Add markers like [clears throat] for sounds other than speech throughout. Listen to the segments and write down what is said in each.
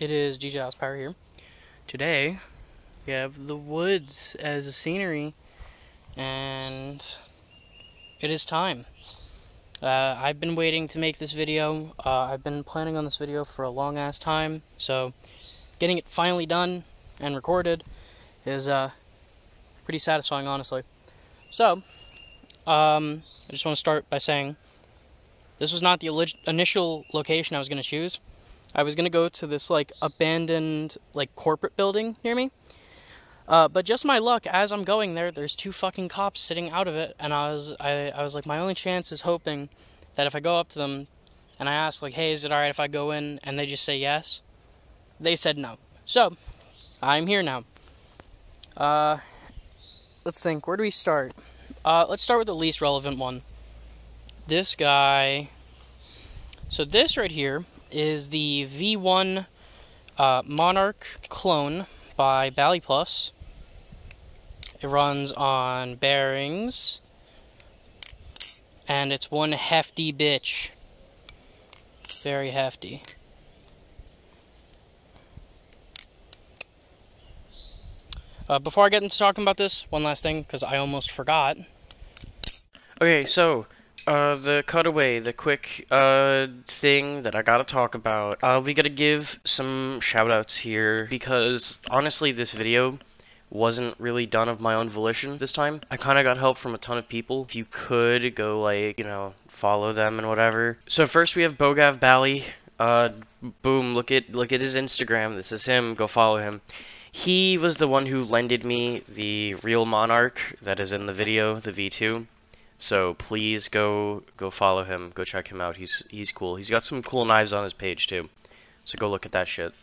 It is DJ Pyro here. Today, we have the woods as a scenery, and it is time. Uh, I've been waiting to make this video. Uh, I've been planning on this video for a long ass time, so getting it finally done and recorded is uh, pretty satisfying, honestly. So, um, I just want to start by saying this was not the initial location I was going to choose. I was to go to this like abandoned like corporate building near me. Uh, but just my luck, as I'm going there, there's two fucking cops sitting out of it, and I was I, I was like, my only chance is hoping that if I go up to them and I ask like, hey, is it alright if I go in, and they just say yes, they said no. So I'm here now. Uh, let's think. Where do we start? Uh, let's start with the least relevant one. This guy. So this right here is the V1 uh, Monarch clone by Bally Plus. It runs on bearings, and it's one hefty bitch. Very hefty. Uh, before I get into talking about this, one last thing, because I almost forgot. Okay, so, uh, the cutaway, the quick, uh, thing that I gotta talk about. Uh, we gotta give some shoutouts here, because, honestly, this video wasn't really done of my own volition this time. I kinda got help from a ton of people. If you could, go, like, you know, follow them and whatever. So first we have Bogav Bally. Uh, boom, look at, look at his Instagram. This is him. Go follow him. He was the one who lended me the real Monarch that is in the video, the V2. So please go go follow him, go check him out. He's he's cool. He's got some cool knives on his page too. So go look at that shit.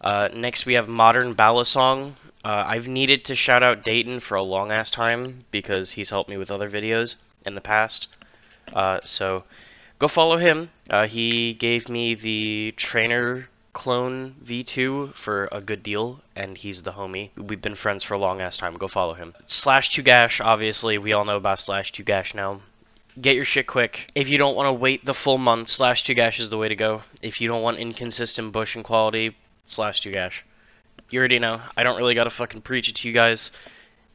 Uh, next we have Modern Balisong. Uh, I've needed to shout out Dayton for a long ass time because he's helped me with other videos in the past. Uh, so go follow him. Uh, he gave me the trainer clone V2 for a good deal, and he's the homie. We've been friends for a long ass time. Go follow him. Slash 2Gash, obviously, we all know about Slash 2Gash now. Get your shit quick. If you don't want to wait the full month, Slash 2Gash is the way to go. If you don't want inconsistent bush and quality, Slash 2Gash. You already know. I don't really gotta fucking preach it to you guys.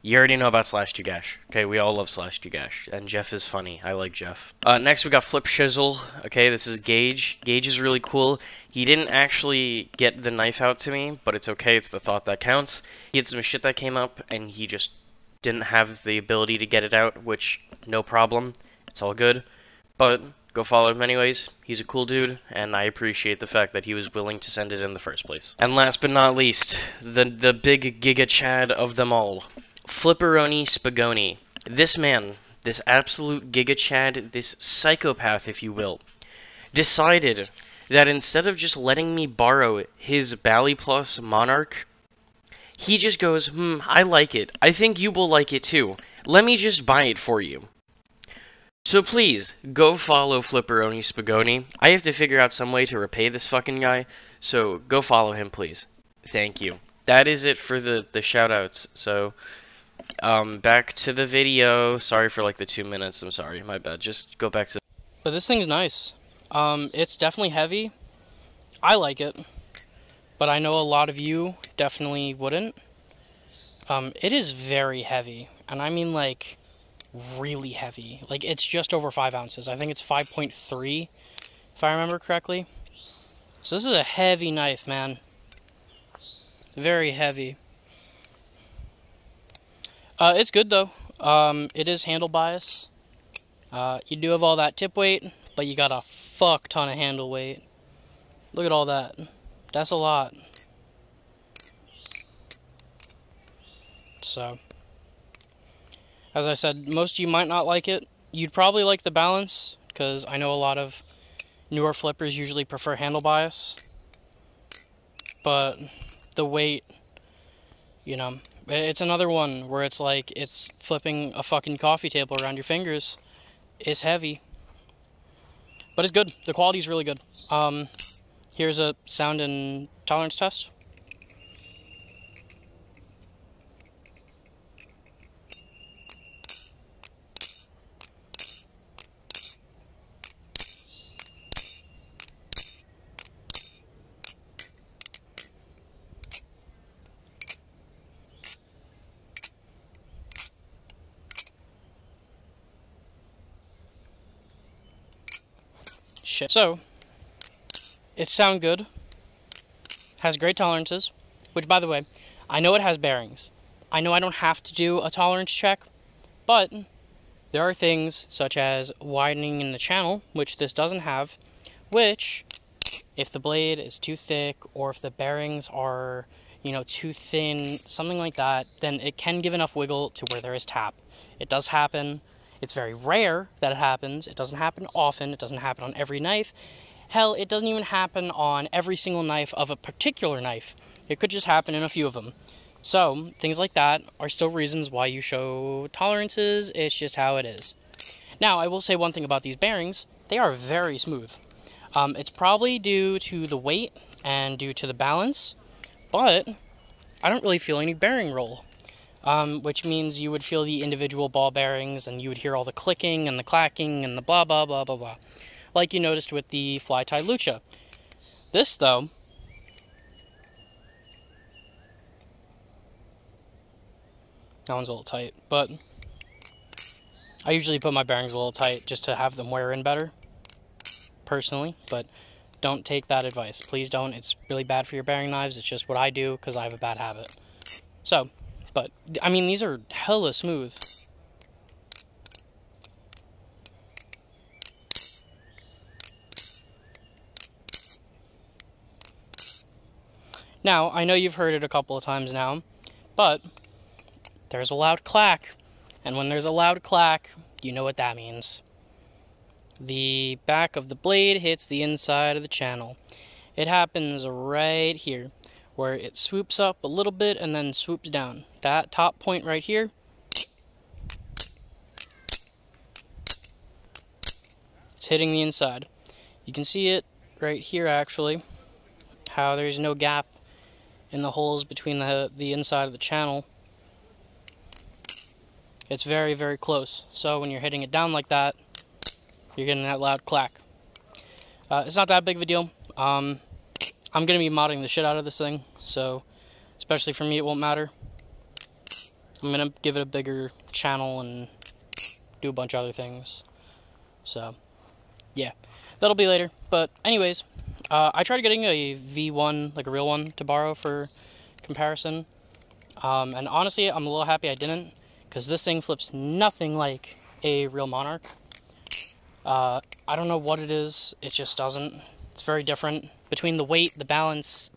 You already know about Slash 2Gash. Okay, we all love Slash 2Gash. And Jeff is funny. I like Jeff. Uh, next we got Flip Shizzle. Okay, this is Gage. Gage is really cool. He didn't actually get the knife out to me, but it's okay. It's the thought that counts. He had some shit that came up, and he just didn't have the ability to get it out, which, no problem. It's all good. But, go follow him anyways. He's a cool dude, and I appreciate the fact that he was willing to send it in the first place. And last but not least, the, the big Giga Chad of them all. Flipperoni Spagoni. This man, this absolute Giga Chad, this psychopath, if you will, decided that instead of just letting me borrow his Bally Plus Monarch, he just goes, hmm, I like it. I think you will like it too. Let me just buy it for you. So please, go follow Flipperoni Spagoni. I have to figure out some way to repay this fucking guy, so go follow him, please. Thank you. That is it for the, the shoutouts, so... Um, back to the video. Sorry for like the two minutes. I'm sorry. My bad. Just go back to. But this thing's nice. Um, it's definitely heavy. I like it, but I know a lot of you definitely wouldn't. Um, it is very heavy, and I mean like really heavy. Like it's just over five ounces. I think it's 5.3, if I remember correctly. So this is a heavy knife, man. Very heavy. Uh, it's good though. Um, it is handle bias. Uh, you do have all that tip weight, but you got a fuck ton of handle weight. Look at all that. That's a lot. So, as I said, most of you might not like it. You'd probably like the balance, because I know a lot of newer flippers usually prefer handle bias. But the weight, you know, it's another one where it's like it's flipping a fucking coffee table around your fingers. It's heavy. But it's good. The quality is really good. Um, here's a sound and tolerance test. So, it sound good. Has great tolerances, which by the way, I know it has bearings. I know I don't have to do a tolerance check, but there are things such as widening in the channel, which this doesn't have, which if the blade is too thick or if the bearings are, you know, too thin, something like that, then it can give enough wiggle to where there is tap. It does happen. It's very rare that it happens. It doesn't happen often. It doesn't happen on every knife. Hell, it doesn't even happen on every single knife of a particular knife. It could just happen in a few of them. So, things like that are still reasons why you show tolerances. It's just how it is. Now, I will say one thing about these bearings. They are very smooth. Um, it's probably due to the weight and due to the balance, but I don't really feel any bearing roll. Um, which means you would feel the individual ball bearings and you would hear all the clicking and the clacking and the blah blah blah blah blah, like you noticed with the Fly Tie Lucha. This, though, that one's a little tight, but I usually put my bearings a little tight just to have them wear in better personally, but don't take that advice. Please don't. It's really bad for your bearing knives. It's just what I do because I have a bad habit. So, but, I mean, these are hella smooth. Now, I know you've heard it a couple of times now, but there's a loud clack. And when there's a loud clack, you know what that means the back of the blade hits the inside of the channel. It happens right here, where it swoops up a little bit and then swoops down. That top point right here, it's hitting the inside. You can see it right here actually, how there's no gap in the holes between the, the inside of the channel. It's very, very close. So when you're hitting it down like that, you're getting that loud clack. Uh, it's not that big of a deal. Um, I'm going to be modding the shit out of this thing, so especially for me it won't matter. I'm going to give it a bigger channel and do a bunch of other things. So, yeah, that'll be later. But anyways, uh, I tried getting a V1, like a real one, to borrow for comparison. Um, and honestly, I'm a little happy I didn't, because this thing flips nothing like a real Monarch. Uh, I don't know what it is. It just doesn't. It's very different. Between the weight, the balance,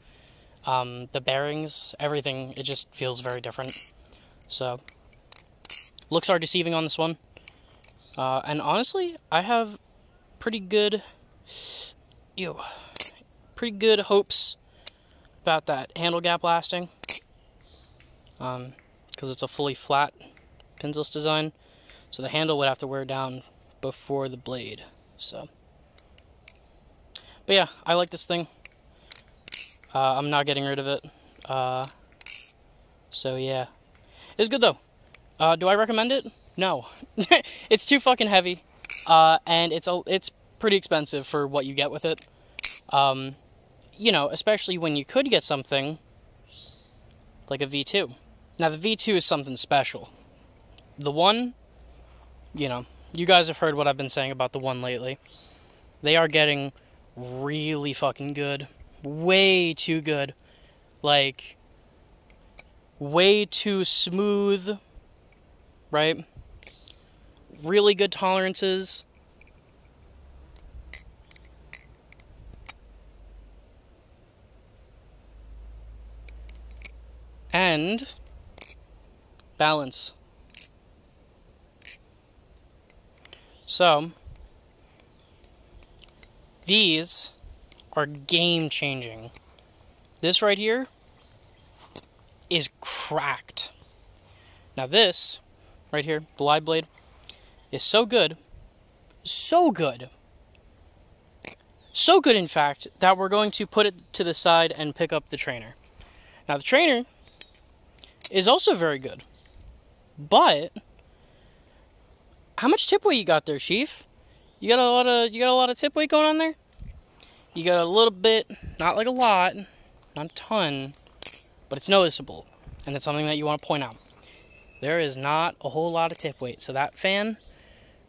um, the bearings, everything, it just feels very different. So, looks are deceiving on this one. Uh, and honestly, I have pretty good, ew, pretty good hopes about that handle gap lasting. Um, because it's a fully flat pinless design. So the handle would have to wear down before the blade. So, but yeah, I like this thing. Uh, I'm not getting rid of it. Uh, so yeah, it's good though. Uh, do I recommend it? No, [laughs] it's too fucking heavy, uh, and it's a, it's pretty expensive for what you get with it. Um, you know, especially when you could get something like a V2. Now the V2 is something special. The one, you know, you guys have heard what I've been saying about the one lately. They are getting really fucking good. Way too good. Like, way too smooth, right? Really good tolerances. And balance. So, these are game changing. This right here is cracked. Now, this right here, the live blade, is so good, so good, so good, in fact, that we're going to put it to the side and pick up the trainer. Now, the trainer is also very good, but how much tip weight you got there, Chief? You got a lot of you got a lot of tip weight going on there? You got a little bit, not like a lot, not a ton, but it's noticeable. And it's something that you want to point out. There is not a whole lot of tip weight. So that fan,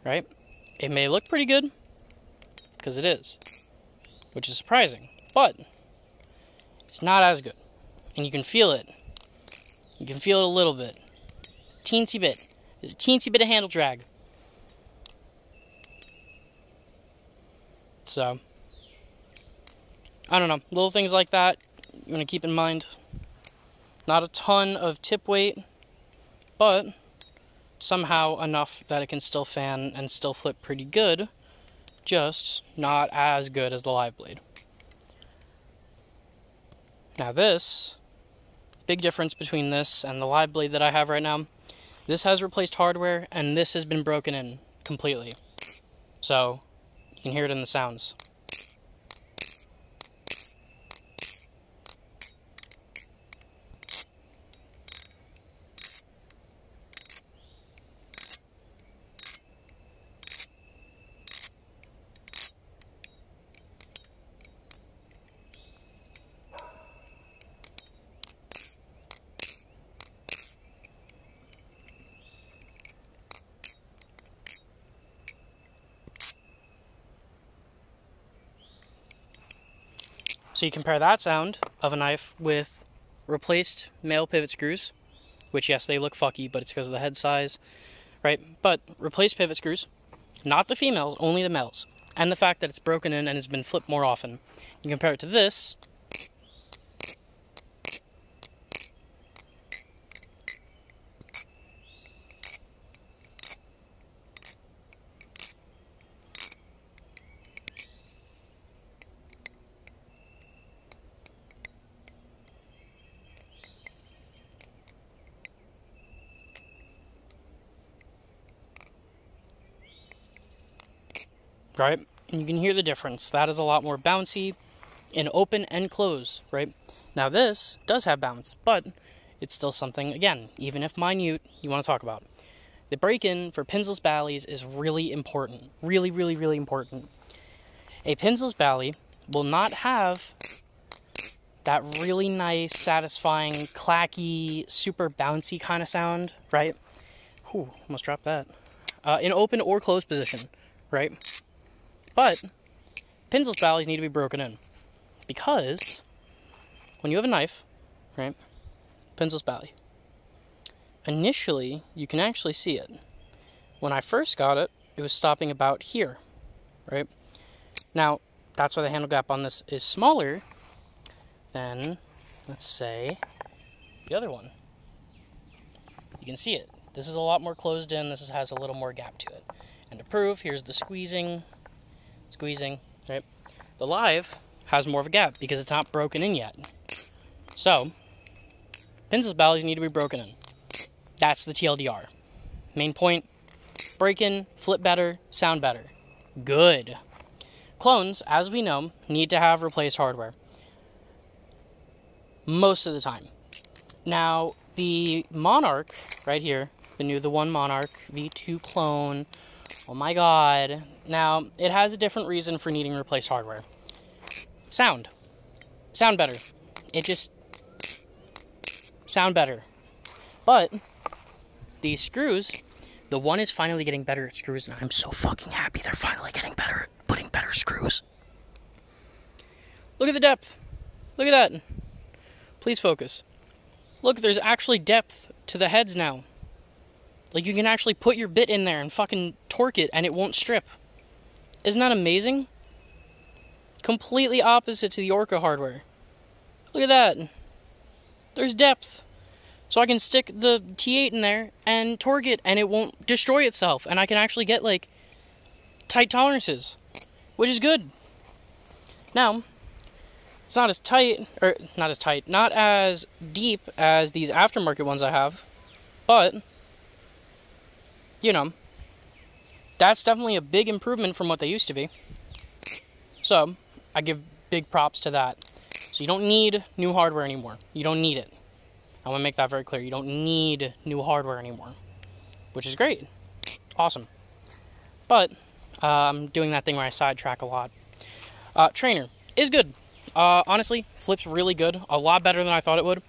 right? It may look pretty good because it is, which is surprising. But it's not as good, and you can feel it. You can feel it a little bit, teensy bit. There's a teensy bit of handle drag. So, uh, I don't know. Little things like that you want to keep in mind. Not a ton of tip weight, but somehow enough that it can still fan and still flip pretty good, just not as good as the live blade. Now this, big difference between this and the live blade that I have right now, this has replaced hardware and this has been broken in completely. So, can hear it in the sounds. So you compare that sound of a knife with replaced male pivot screws, which yes, they look fucky, but it's because of the head size, right? But replaced pivot screws, not the females, only the males, and the fact that it's broken in and has been flipped more often. You compare it to this, right? And you can hear the difference. That is a lot more bouncy in open and close, right? Now this does have bounce, but it's still something, again, even if minute, you want to talk about. The break-in for pinsless Balleys is really important. Really, really, really important. A pinsless Bally will not have that really nice, satisfying, clacky, super bouncy kind of sound, right? Whew, almost dropped that. Uh, in open or closed position, right? But pinsless Balleys need to be broken in because when you have a knife, right, pinsless Balley, initially you can actually see it. When I first got it, it was stopping about here, right? Now, that's why the handle gap on this is smaller than, let's say, the other one. You can see it. This is a lot more closed in. This has a little more gap to it. And to prove, here's the squeezing squeezing, right? The live has more of a gap because it's not broken in yet. So, pinsless Balleys need to be broken in. That's the TLDR. Main point, break in, flip better, sound better. Good. Clones, as we know, need to have replaced hardware. Most of the time. Now, the Monarch, right here, the new the one Monarch V2 clone, Oh my god. Now, it has a different reason for needing replaced hardware. Sound. Sound better. It just... Sound better. But, these screws, the one is finally getting better at screws, and I'm so fucking happy they're finally getting better at putting better screws. Look at the depth. Look at that. Please focus. Look, there's actually depth to the heads now. Like you can actually put your bit in there and fucking torque it and it won't strip. Isn't that amazing? Completely opposite to the Orca hardware. Look at that. There's depth. So I can stick the T8 in there and torque it and it won't destroy itself. And I can actually get like tight tolerances, which is good. Now, it's not as tight, or not as tight, not as deep as these aftermarket ones I have, but you know, that's definitely a big improvement from what they used to be. So, I give big props to that. So you don't need new hardware anymore. You don't need it. I want to make that very clear. You don't need new hardware anymore, which is great. Awesome. But uh, I'm doing that thing where I sidetrack a lot. Uh, trainer is good. Uh, honestly, flips really good. A lot better than I thought it would.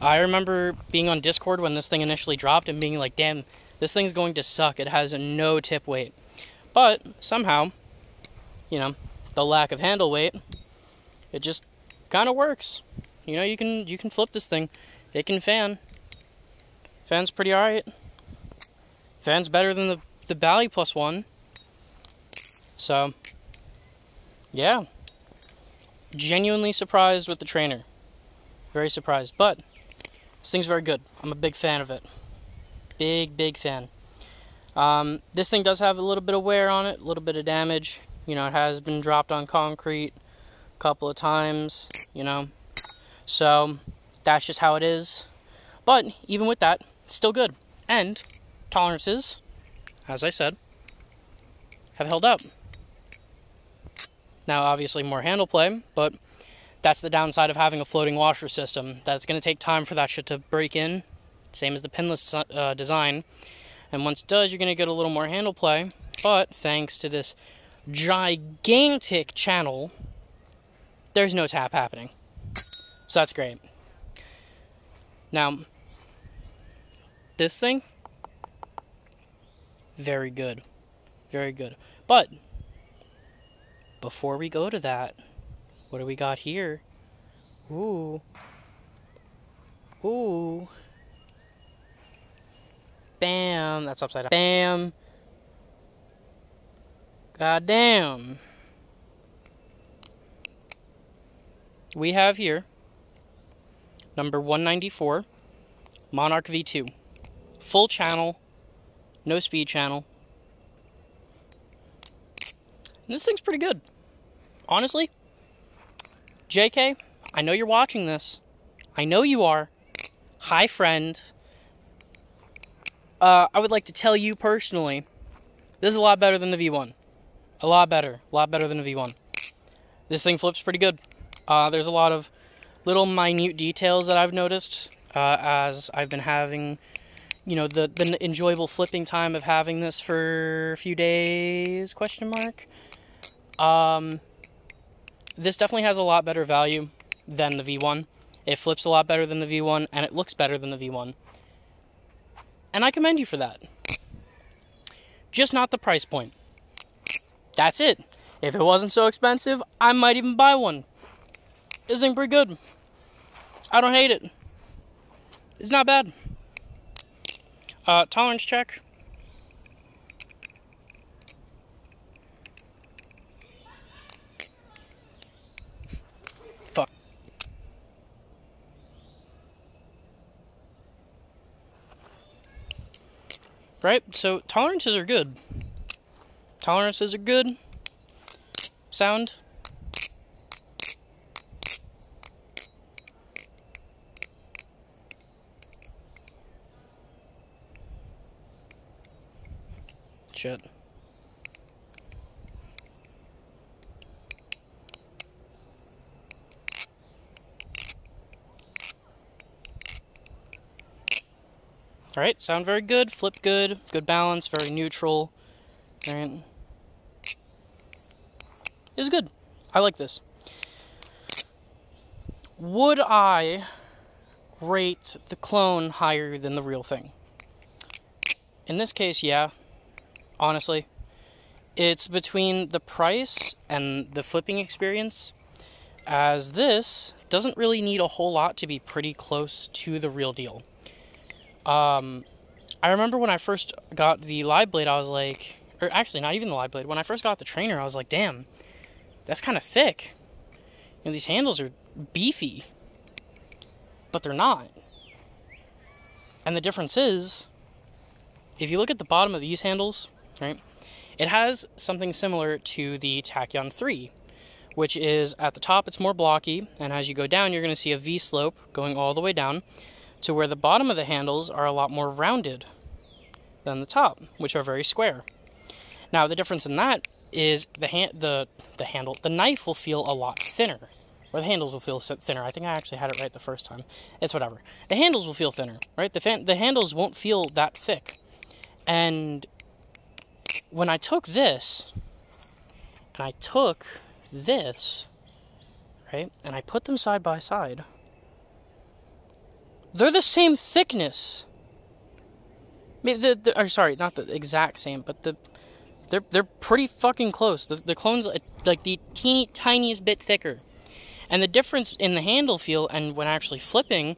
I remember being on Discord when this thing initially dropped and being like, damn, this thing's going to suck. It has no tip weight. But somehow, you know, the lack of handle weight, it just kind of works. You know, you can you can flip this thing. It can fan. Fan's pretty alright. Fan's better than the the Bally Plus one. So, yeah. Genuinely surprised with the trainer. Very surprised. But, this thing's very good. I'm a big fan of it. Big, big fan. Um, this thing does have a little bit of wear on it, a little bit of damage. You know, it has been dropped on concrete a couple of times, you know. So, that's just how it is. But, even with that, still good. And, tolerances, as I said, have held up. Now, obviously, more handle play, but that's the downside of having a floating washer system. That's going to take time for that shit to break in, same as the pinless uh, design. And once it does, you're going to get a little more handle play. But thanks to this gigantic channel, there's no tap happening. So that's great. Now, this thing, very good. Very good. But, before we go to that, what do we got here? Ooh. Ooh. Bam. That's upside down. Bam. God damn. We have here number 194 Monarch V2. Full channel, no speed channel. And this thing's pretty good. Honestly, JK, I know you're watching this. I know you are. Hi, friend. Uh, I would like to tell you personally, this is a lot better than the V1. A lot better. A lot better than the V1. This thing flips pretty good. Uh, there's a lot of little minute details that I've noticed uh, as I've been having, you know, the, the enjoyable flipping time of having this for a few days, question mark. Um, this definitely has a lot better value than the V1. It flips a lot better than the V1, and it looks better than the V1. And I commend you for that. Just not the price point. That's it. If it wasn't so expensive, I might even buy one. Thing pretty good. I don't hate it. It's not bad. Uh, tolerance check. Right? So tolerances are good. Tolerances are good. Sound. Shit. Alright, sound very good, flip good, good balance, very neutral. Alright. It's good. I like this. Would I rate the clone higher than the real thing? In this case, yeah. Honestly. It's between the price and the flipping experience, as this doesn't really need a whole lot to be pretty close to the real deal. Um, I remember when I first got the live blade, I was like, or actually not even the live blade. When I first got the trainer, I was like, damn, that's kind of thick. You know, these handles are beefy, but they're not. And the difference is, if you look at the bottom of these handles, right, it has something similar to the Tachyon 3, which is at the top it's more blocky, and as you go down, you're going to see a V slope going all the way down to where the bottom of the handles are a lot more rounded than the top, which are very square. Now, the difference in that is the hand, the the handle, the knife will feel a lot thinner, or the handles will feel thinner. I think I actually had it right the first time. It's whatever. The handles will feel thinner, right? The fan, the handles won't feel that thick. And when I took this, and I took this, right, and I put them side by side they're the same thickness. I mean, the, the, or sorry, not the exact same, but the They're they're pretty fucking close. The the clone's uh, like the teeny tiniest bit thicker. And the difference in the handle feel and when actually flipping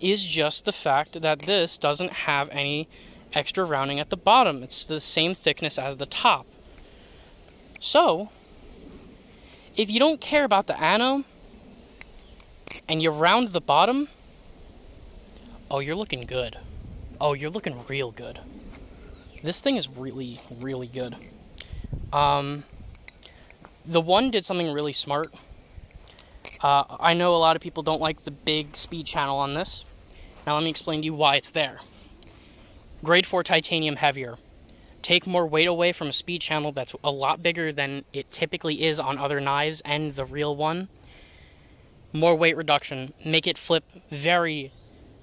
is just the fact that this doesn't have any extra rounding at the bottom. It's the same thickness as the top. So, if you don't care about the ano and you round the bottom, oh, you're looking good. Oh, you're looking real good. This thing is really, really good. Um, the one did something really smart. Uh, I know a lot of people don't like the big speed channel on this. Now let me explain to you why it's there. Grade 4 titanium heavier. Take more weight away from a speed channel that's a lot bigger than it typically is on other knives and the real one. More weight reduction. Make it flip very,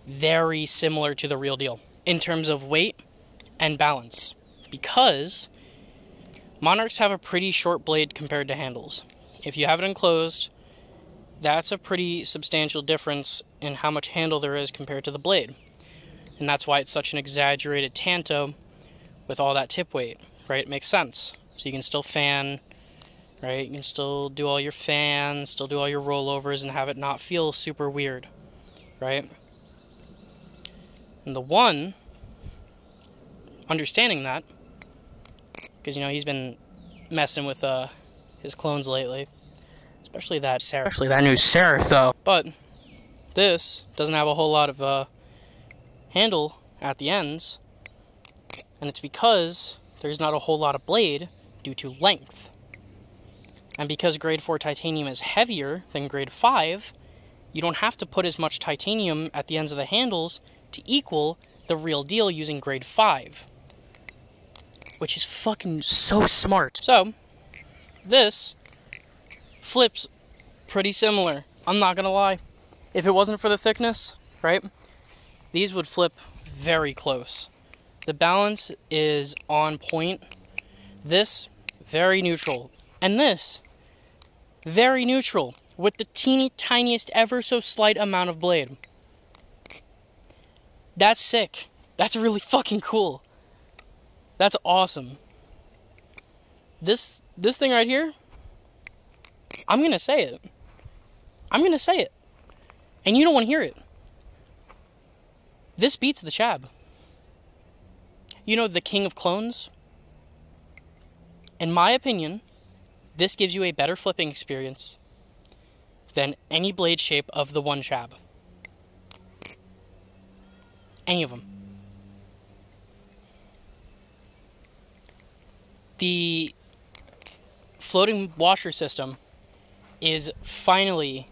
very similar to the real deal in terms of weight and balance. Because Monarchs have a pretty short blade compared to handles. If you have it enclosed, that's a pretty substantial difference in how much handle there is compared to the blade. And that's why it's such an exaggerated tanto with all that tip weight, right? It makes sense. So you can still fan, right? You can still do all your fans, still do all your rollovers and have it not feel super weird, right? And the one, understanding that, because you know he's been messing with uh, his clones lately, especially that Seraph. Especially that new Seraph, though. But this doesn't have a whole lot of uh, handle at the ends, and it's because there's not a whole lot of blade due to length. And because grade 4 titanium is heavier than grade 5, you don't have to put as much titanium at the ends of the handles to equal the real deal using grade 5 which is fucking so smart. So, this flips pretty similar. I'm not gonna lie. If it wasn't for the thickness, right, these would flip very close. The balance is on point. This, very neutral. And this, very neutral, with the teeny tiniest ever so slight amount of blade. That's sick. That's really [laughs] fucking cool. That's awesome. This this thing right here, I'm gonna say it. I'm gonna say it. And you don't want to hear it. This beats the Chab. You know the king of clones? In my opinion, this gives you a better flipping experience than any blade shape of the one Chab. Any of them. the floating washer system is finally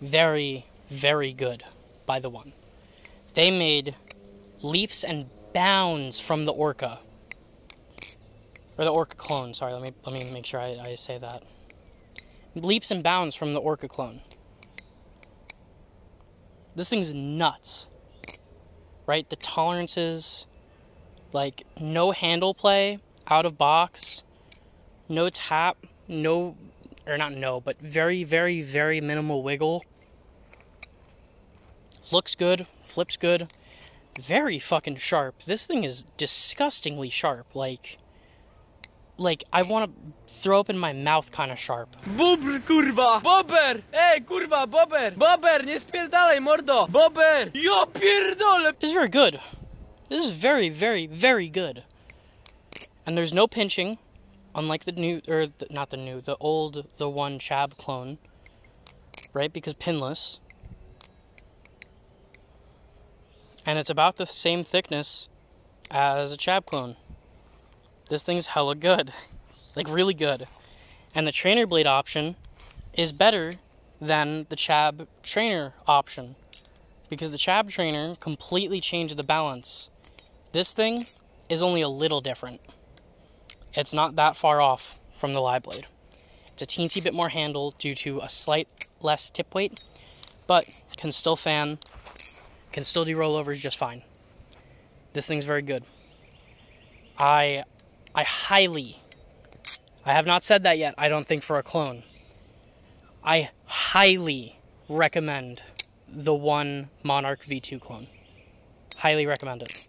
very, very good by the one. They made leaps and bounds from the Orca. Or the Orca clone, sorry, let me let me make sure I, I say that. Leaps and bounds from the Orca clone. This thing's nuts. Right? The tolerances, like no handle play out of box, no tap, no, or not no, but very, very, very minimal wiggle. Looks good, flips good, very fucking sharp. This thing is disgustingly sharp, like, like, I want to throw up in my mouth kind of sharp. Bubr, kurwa! Bober! Ej, kurwa, bober! Bober, nie spierdalaj, mordo! Bober! Ja pierdolę! This is very good. This is very, very, very good. And there's no pinching, unlike the new, or the, not the new, the old, the one Chab clone, right? Because pinless. And it's about the same thickness as a Chab clone. This thing's hella good. Like, really good. And the trainer blade option is better than the Chab trainer option. Because the Chab trainer completely changed the balance. This thing is only a little different it's not that far off from the live blade. It's a teensy bit more handle due to a slight less tip weight, but can still fan, can still do rollovers just fine. This thing's very good. I, I highly, I have not said that yet, I don't think for a clone. I highly recommend the one Monarch V2 clone. Highly recommend it.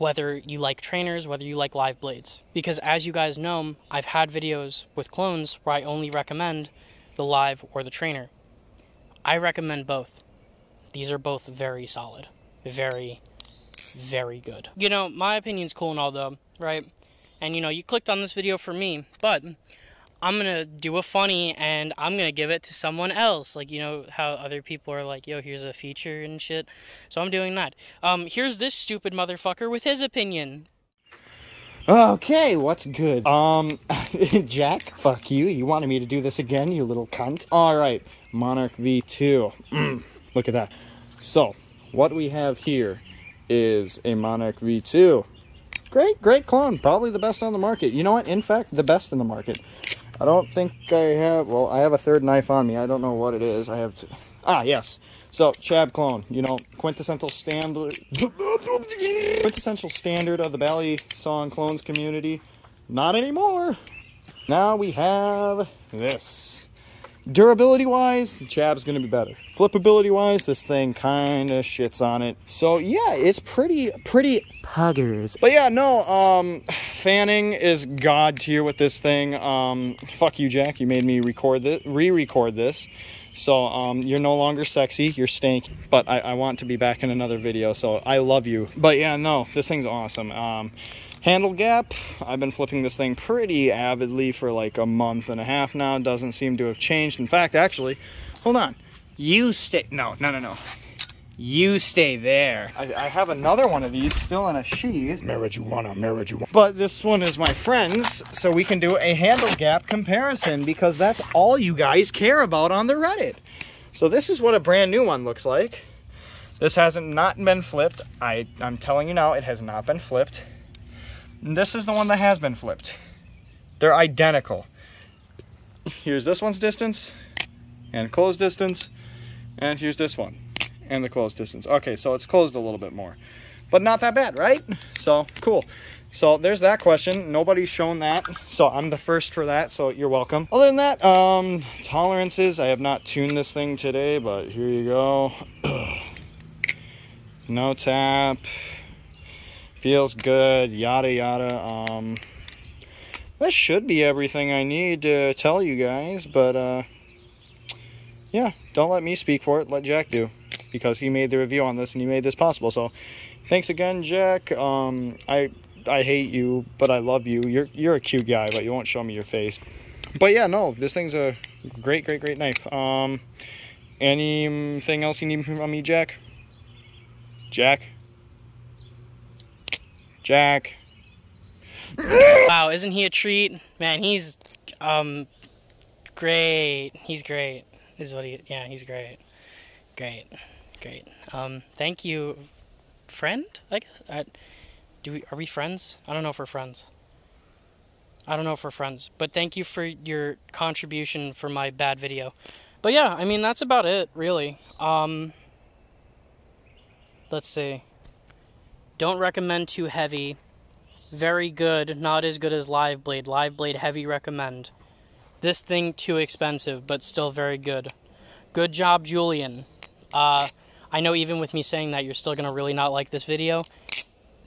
whether you like trainers, whether you like live blades. Because as you guys know, I've had videos with clones where I only recommend the live or the trainer. I recommend both. These are both very solid. Very, very good. You know, my opinion's cool and all though, right? And you know, you clicked on this video for me, but I'm gonna do a funny and I'm gonna give it to someone else. Like, you know, how other people are like, yo, here's a feature and shit. So I'm doing that. Um, here's this stupid motherfucker with his opinion. Okay, what's good? Um, [laughs] Jack, fuck you. You wanted me to do this again, you little cunt. All right, Monarch V2. Mm, [clears throat] look at that. So, what we have here is a Monarch V2. Great, great clone. Probably the best on the market. You know what? In fact, the best in the market. I don't think I have, well, I have a third knife on me. I don't know what it is. I have to, ah, yes. So, Chab clone, you know, quintessential standard, [laughs] quintessential standard of the Bally Song clones community. Not anymore. Now we have this. Durability wise, Chab's gonna be better. Flippability wise, this thing kinda shits on it. So yeah, it's pretty, pretty puggers. But yeah, no, um, fanning is god tier with this thing. Um, fuck you, Jack. You made me record this, re-record this. So um, you're no longer sexy, you're stank. But I, I, want to be back in another video, so I love you. But yeah, no, this thing's awesome. Um, handle gap, I've been flipping this thing pretty avidly for like a month and a half now. It doesn't seem to have changed. In fact, actually, hold on. You stay, no, no, no, no. You stay there. I, I, have another one of these still in a sheath. Marijuana, marijuana. But this one is my friend's, so we can do a handle gap comparison because that's all you guys care about on the Reddit. So this is what a brand new one looks like. This hasn't not been flipped. I, I'm telling you now, it has not been flipped. And this is the one that has been flipped. They're identical. Here's this one's distance and close distance. And here's this one and the close distance. Okay, so it's closed a little bit more, but not that bad, right? So cool. So there's that question. Nobody's shown that, so I'm the first for that. So you're welcome. Other than that, um, tolerances. I have not tuned this thing today, but here you go. [clears throat] no tap. Feels good. Yada yada. Um, that should be everything I need to tell you guys, but uh, yeah, don't let me speak for it. Let Jack do because he made the review on this and he made this possible. So thanks again, Jack. Um, I I hate you, but I love you. You're you're a cute guy, but you won't show me your face. But yeah, no, this thing's a great, great, great knife. Um, anything else you need from me, Jack? Jack? Jack? wow, isn't he a treat? Man, he's um great. He's great. Is what he yeah, he's great. Great. Great. Um, thank you, friend. I guess. I, do we are we friends? I don't know if we're friends. I don't know if we're friends, but thank you for your contribution for my bad video. But yeah, I mean that's about it, really. Um, let's see. Don't recommend too heavy. Very good, not as good as Live Blade. Live Blade heavy recommend. This thing too expensive, but still very good. Good job, Julian. Uh, I know even with me saying that, you're still gonna really not like this video.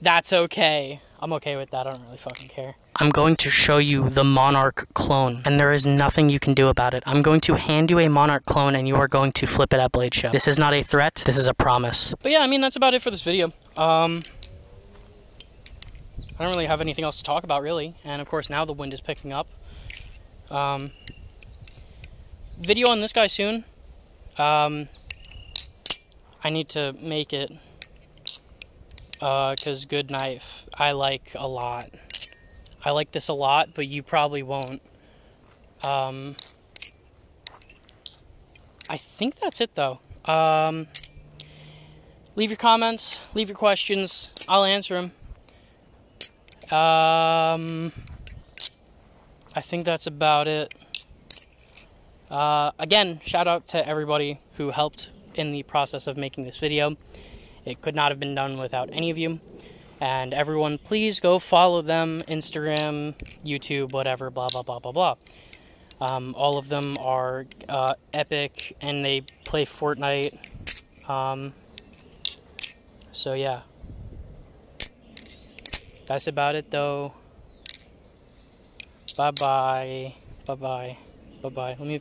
That's okay. I'm okay with that. I don't really fucking care. I'm going to show you the Monarch clone, and there is nothing you can do about it. I'm going to hand you a Monarch clone, and you are going to flip it at Blade Show. This is not a threat. This is a promise. But yeah, I mean, that's about it for this video. Um, I don't really have anything else to talk about, really. And of course, now the wind is picking up. Um, video on this guy soon. Um, I need to make it because uh, good knife I like a lot. I like this a lot, but you probably won't. Um, I think that's it though. Um, leave your comments, leave your questions. I'll answer them. Um, I think that's about it. Uh, again, shout out to everybody who helped in the process of making this video. It could not have been done without any of you. And everyone, please go follow them Instagram, YouTube, whatever, blah, blah, blah, blah, blah. Um, all of them are uh, epic and they play Fortnite. Um, so, yeah. That's about it though. Bye bye. Bye bye. Bye bye. Let me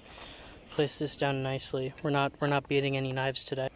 place this down nicely. We're not we're not beating any knives today.